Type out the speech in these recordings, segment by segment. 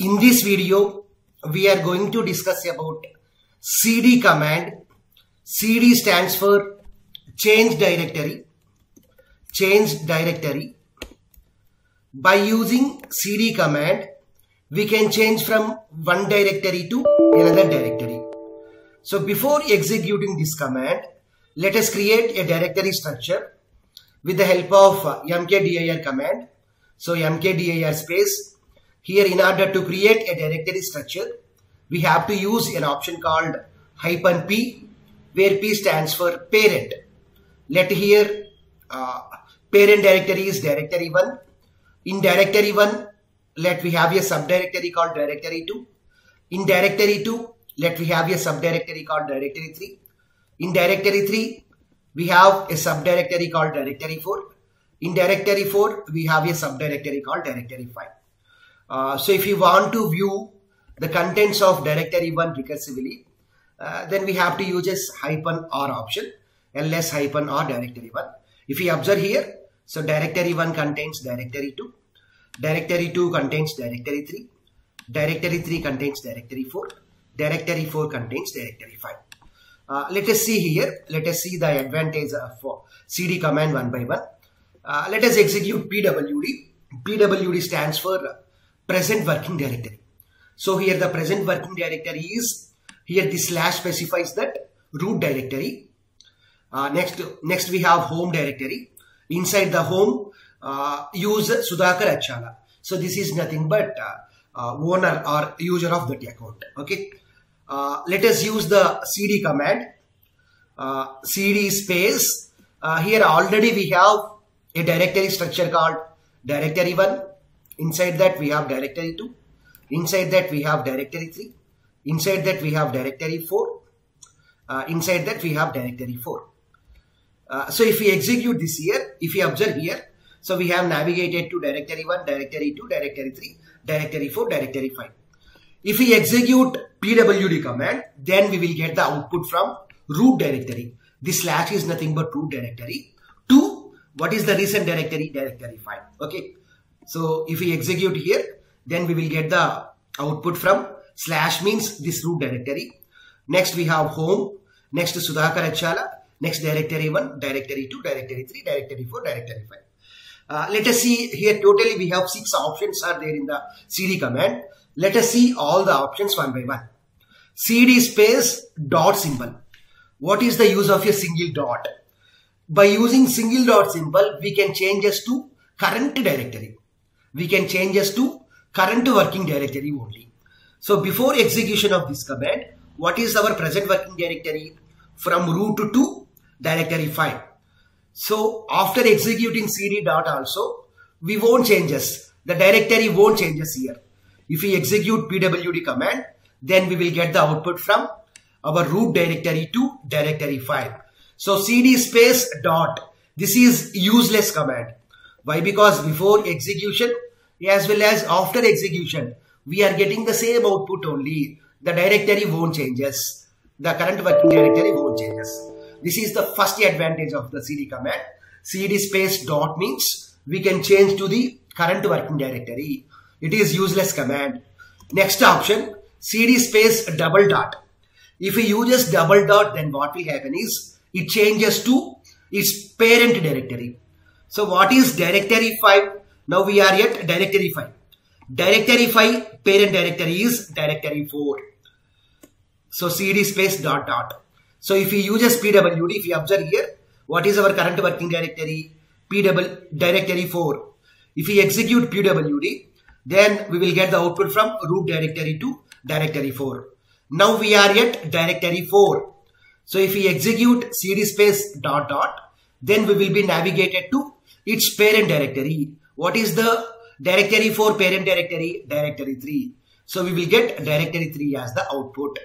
In this video, we are going to discuss about cd command. cd stands for change directory. Change directory. By using cd command, we can change from one directory to another directory. So before executing this command, let us create a directory structure with the help of mkdir command. So mkdir space. Here in order to create a directory structure, we have to use an option called hyphen p where p stands for parent. Let here uh, parent directory is directory 1. In directory 1, let we have a subdirectory called directory 2. In directory 2, let we have a subdirectory called directory 3. In directory 3, we have a subdirectory called directory 4. In directory 4, we have a subdirectory called directory 5. Uh, so if you want to view the contents of directory 1 recursively, uh, then we have to use this hyphen r option, ls hyphen r directory 1. If you observe here, so directory 1 contains directory 2, directory 2 contains directory 3, directory 3 contains directory 4, directory 4 contains directory 5. Uh, let us see here, let us see the advantage of uh, cd command one by one. Uh, let us execute pwd. pwd stands for present working directory. So here the present working directory is, here the slash specifies that root directory. Uh, next, next we have home directory. Inside the home, uh, use Sudhakar Atchala. So this is nothing but uh, owner or user of that account. Okay. Uh, let us use the cd command uh, cd space uh, here already we have a directory structure called directory 1 inside that we have directory 2 inside that we have directory 3 inside that we have directory 4 uh, inside that we have directory 4 uh, so if we execute this here if we observe here so we have navigated to directory 1 directory 2 directory 3 directory 4 directory 5 if we execute pwd command, then we will get the output from root directory. This slash is nothing but root directory. To what is the recent directory? Directory 5. Okay. So if we execute here, then we will get the output from slash means this root directory. Next we have home. Next Sudhakar Atchala. Next directory 1, directory 2, directory 3, directory 4, directory 5. Uh, let us see here totally we have six options are there in the cd command. Let us see all the options one by one. cd space dot symbol. What is the use of a single dot? By using single dot symbol, we can change us to current directory. We can change us to current working directory only. So before execution of this command, what is our present working directory? From root to directory 5. So after executing cd dot also, we won't change us. The directory won't change us here. If we execute pwd command, then we will get the output from our root directory to directory 5. So cd space dot, this is useless command. Why? Because before execution as well as after execution, we are getting the same output only. The directory won't change us. The current working directory won't change us. This is the first advantage of the cd command. cd space dot means we can change to the current working directory. It is useless command. Next option, cd space double dot. If we use double dot, then what will happen is it changes to its parent directory. So what is directory 5? Now we are at directory 5. Directory 5 parent directory is directory 4. So cd space dot dot. So if we use a pwd, if you observe here, what is our current working directory? pw directory 4. If we execute pwd, then we will get the output from root directory to directory 4. Now we are at directory 4. So if we execute cd space dot dot, then we will be navigated to its parent directory. What is the directory for parent directory? Directory 3. So we will get directory 3 as the output.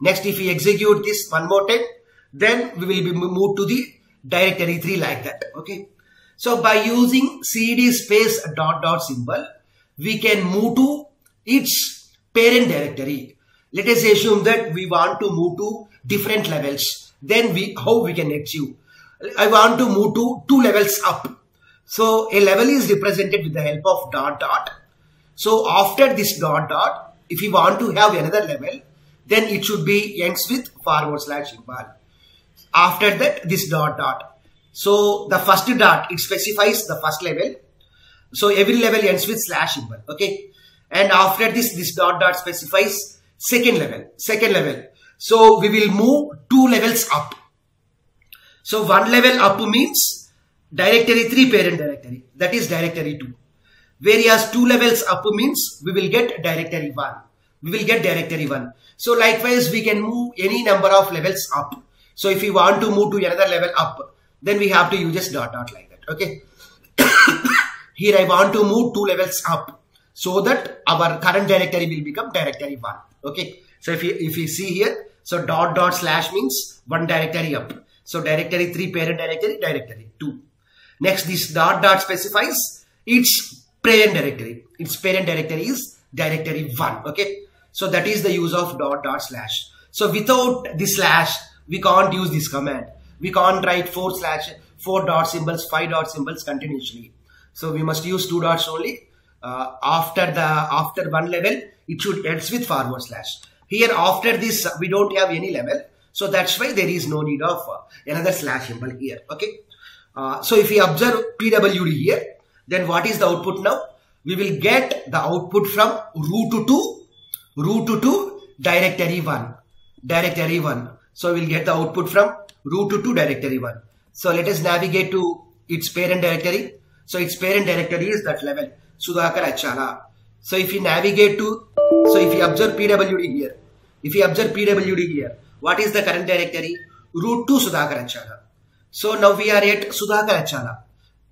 Next, if we execute this one more time, then we will be moved to the directory 3 like that. Okay. So by using cd space dot dot symbol, we can move to its parent directory. Let us assume that we want to move to different levels. Then we how we can achieve. I want to move to two levels up. So a level is represented with the help of dot dot. So after this dot dot, if you want to have another level, then it should be ends with forward slash symbol. After that, this dot dot. So the first dot, it specifies the first level. So every level ends with slash symbol. Okay. And after this, this dot dot specifies second level, second level. So we will move two levels up. So one level up means directory 3 parent directory. That is directory 2. Whereas two levels up means we will get directory 1. We will get directory 1. So likewise, we can move any number of levels up. So if we want to move to another level up, then we have to use just dot dot like that. Okay. Here I want to move two levels up so that our current directory will become directory 1. Okay. So if you, if you see here, so dot dot slash means one directory up. So directory 3 parent directory, directory 2. Next this dot dot specifies its parent directory. Its parent directory is directory 1. Okay. So that is the use of dot dot slash. So without this slash, we can't use this command. We can't write four slash, four dot symbols, five dot symbols continuously. So we must use two dots only. Uh, after the, after one level, it should ends with forward slash. Here after this, we don't have any level. So that's why there is no need of uh, another slash symbol here. Okay. Uh, so if we observe PWD here, then what is the output now? We will get the output from root to root to directory 1. Directory 1. So we'll get the output from root to directory 1. So let us navigate to its parent directory. So its parent directory is that level. Sudhakar Atchala. So if you navigate to, so if you observe PWD here, if you observe PWD here, what is the current directory? Root to Sudhakar Atchala. So now we are at Sudhakar Atchala,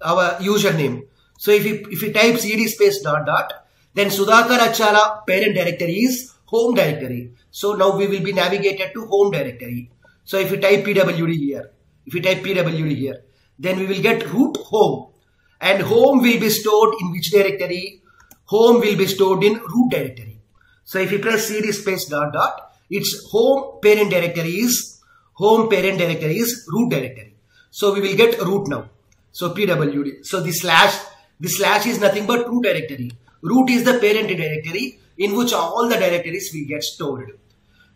our username. So if you, if you type cd space dot dot, then Sudhakar Atchala parent directory is home directory. So now we will be navigated to home directory. So if you type pwd here, if you type pwd here, then we will get root home. And home will be stored in which directory? Home will be stored in root directory. So if you press cd space dot dot, its home parent directory is home parent directory is root directory. So we will get root now. So pwd. So the slash, the slash is nothing but root directory. Root is the parent directory in which all the directories will get stored.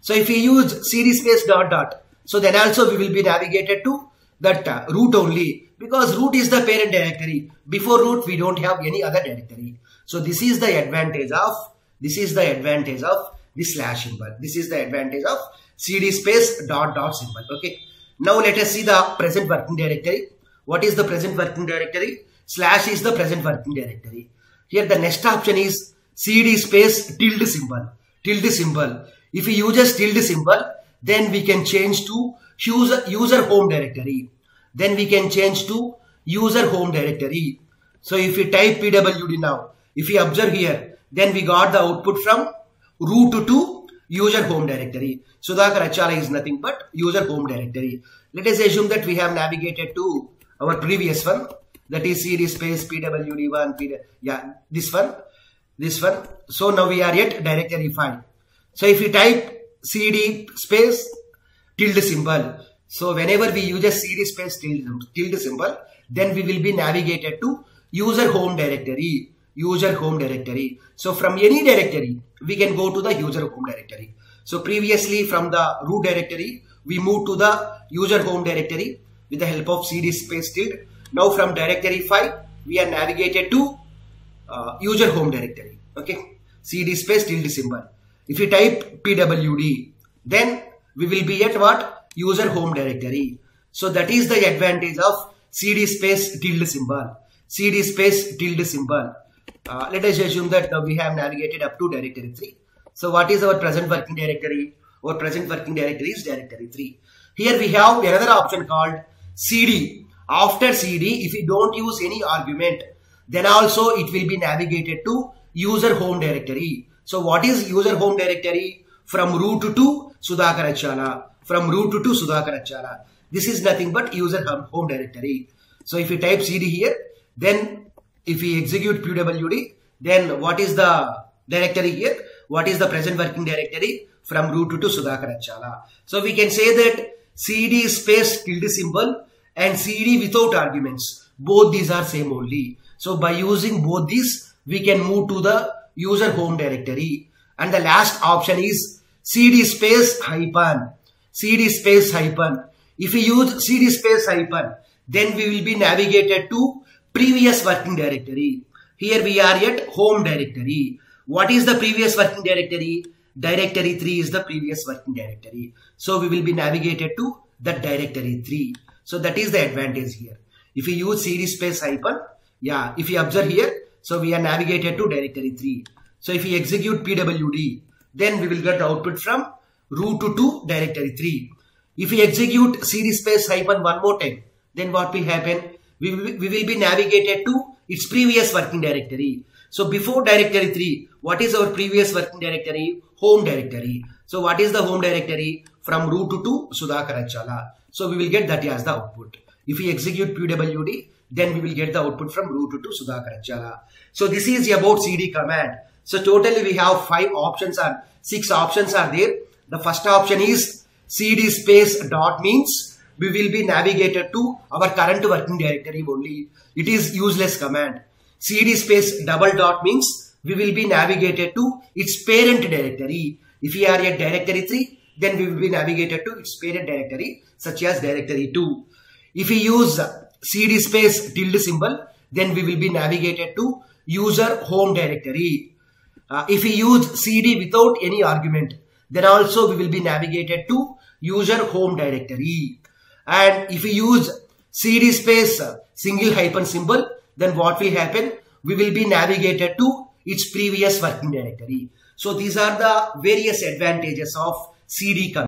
So if we use cd space dot dot, so then also we will be navigated to that uh, root only because root is the parent directory. Before root we don't have any other directory. So this is the advantage of, this is the advantage of the slash symbol. This is the advantage of cd space dot dot symbol. Okay. Now let us see the present working directory. What is the present working directory? Slash is the present working directory. Here the next option is cd space tilde symbol. Tilde symbol. If we use a tilde symbol, then we can change to user, user home directory. Then we can change to user home directory. So if we type pwd now, if we observe here, then we got the output from root to user home directory. Sudhakar Atchala is nothing but user home directory. Let us assume that we have navigated to our previous one that is cd space pwd1 pw, yeah this one this one so now we are at directory 5 so if we type cd space tilde symbol so whenever we use a cd space tilde, tilde symbol then we will be navigated to user home directory user home directory so from any directory we can go to the user home directory so previously from the root directory we moved to the user home directory with the help of cd space tilde now from directory 5, we are navigated to uh, user home directory. Okay. CD space tilde symbol. If you type pwd, then we will be at what? User home directory. So that is the advantage of CD space tilde symbol. CD space tilde symbol. Uh, let us assume that now we have navigated up to directory 3. So what is our present working directory? Our present working directory is directory 3. Here we have another option called CD after CD, if we don't use any argument, then also it will be navigated to user home directory. So what is user home directory? From root to Sudhakar Atchala. From root to Sudhakar Atchala. This is nothing but user home directory. So if we type CD here, then if we execute pwd, then what is the directory here? What is the present working directory? From root to Sudhakar Atchala. So we can say that CD space tilde symbol and CD without arguments. Both these are same only. So by using both these, we can move to the user home directory. And the last option is cd space hyphen. cd space hyphen. If we use cd space hyphen, then we will be navigated to previous working directory. Here we are at home directory. What is the previous working directory? Directory 3 is the previous working directory. So we will be navigated to that directory 3. So that is the advantage here. If we use cd space hyphen, yeah, if you observe here, so we are navigated to directory 3. So if we execute pwd, then we will get output from root to, to directory 3. If we execute cd space hyphen one more time, then what will happen? We, we, will be navigated to its previous working directory. So before directory 3, what is our previous working directory? Home directory. So what is the home directory? From root to, Sudhakaratchala. So we will get that as the output. If we execute pwd, then we will get the output from root to, Sudhakaratchala. So this is about cd command. So totally we have five options or six options are there. The first option is cd space dot means we will be navigated to our current working directory only. It is useless command. cd space double dot means we will be navigated to its parent directory. If we are at directory 3, then we will be navigated to its parent directory such as directory 2. If we use cd space tilde symbol, then we will be navigated to user home directory. Uh, if we use cd without any argument, then also we will be navigated to user home directory. And if we use cd space uh, single hyphen symbol, then what will happen? We will be navigated to its previous working directory. So these are the various advantages of cd command.